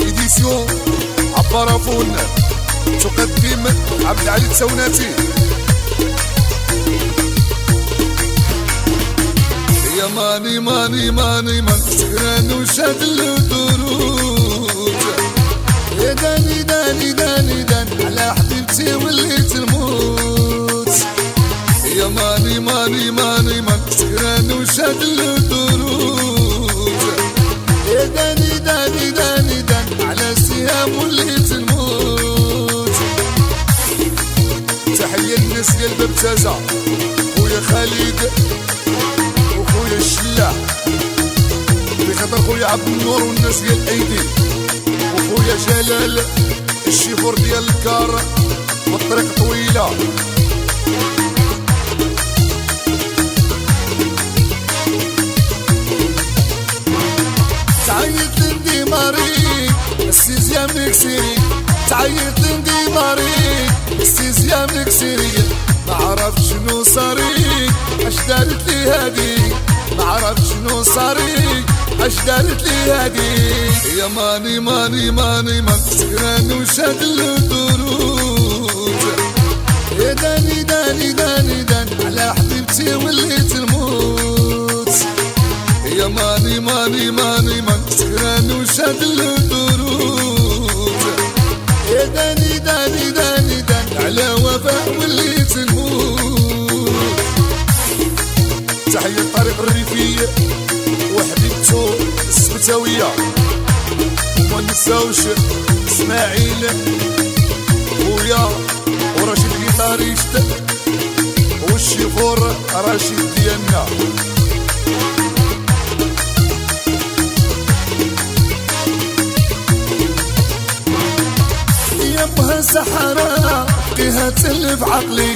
Édition عبارافون تقدم عبد العلي التوناتي يا ماني ماني ماني من سكران وشاد ال autoroute. يا داني داني داني دان على حبيبتي وليت الموت. يا ماني ماني ماني من سكران وشاد ال autoroute. ابتزع خويا خالد وخويا الشلاع بخاطر خويا عبد النور والناس ديال الايدي وخويا جلال الشيفور ديال الكار والطريق طويلة. تعيط لندي مريض السيزيام مكسيري تعيط لندي مريض السيزيام مكسيري ما عرفت شنو صاري اش دارت لي هادي؟ ما عرفت شنو صاري اش دارت لي هادي؟ يا ماني ماني ماني ما سكران وشاد الدروج يا داني داني داني دان على وفاء وليت الموت تحية الطريق الريفية وحبيبته السبتاوية وما نساوش إسماعيل خويا ورشيد الجيتاريست والشيفور رشيد ديالنا يمها سحرة فيها تلف عقلي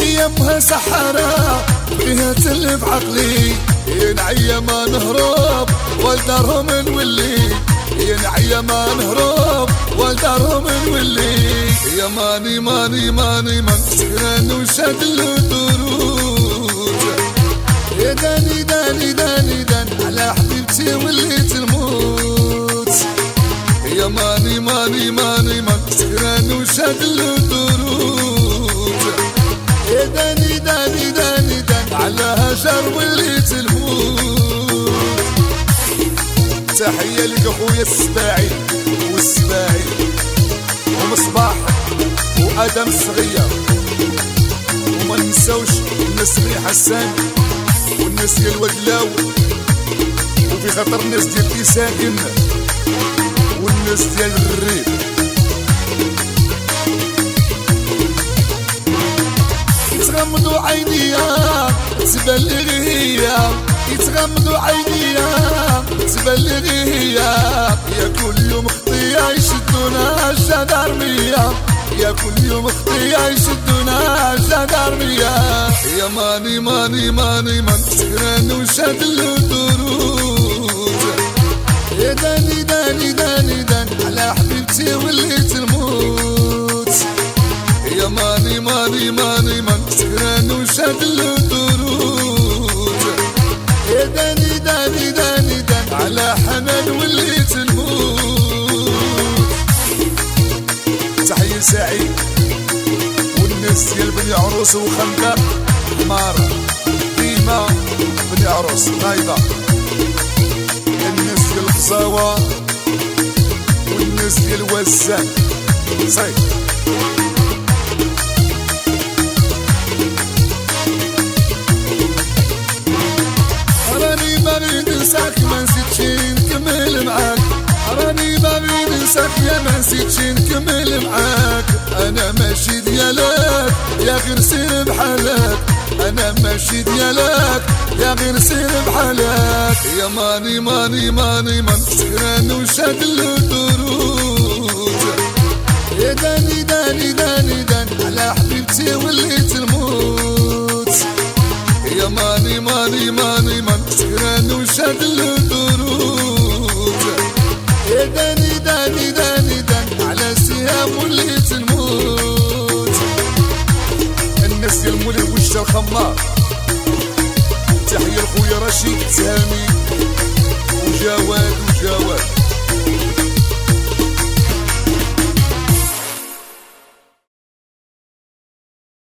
يمها سحرة فيها تلف عقلي ينعي ما نهرب والدارهم نولي. ينعي ما نهرب والدارهم نولي. يا ماني ماني ماني من سكران وشاد الدروج يا داني داني داني دان على حبيبتي وليت يا ماني ماني ماني من سكران وشاد الدروج يا داني داني داني دان على هجر وليت الموت تحية لك اخويا السباعي والسباعي ومصباح وادم الصغير وما ننساوش الناس حسان والناس ديال ودلاو وفي خاطر الناس ديال كيساكن والناس ديال يتغمضوا عينيا تبان لي غير هي يتغمضوا عينيا تبان هي يا كل يوم خطية يشدونا الجدارمية يا كل يوم خطية يشدونا الجدارمية يا ماني ماني ماني من سكران وشاد ال autoroute يا داني داني داني دان حبيبتي وليت الموت يا ماني ماني ماني من سكران وشاد ال autoroute. يا داني داني داني دان على حنان وليت الموت تحية سعيد والناس ديال بني عروس وخندق مارة ديما بني عروس نايضة. الناس ديال القصاوة. ديال وزان صيد راني باغي ننساك ما نسيتش نكمل معاك. راني باغي ننساك يا ما نسيتش نكمل أنا ماشي ديالك يا غير سير بحالك. يا ماني ماني ماني من سكران وشاد الدروج يا داني داني داني دان على حبيبتي وليت الموت. الخمار تحية لخويا رشيد سامي.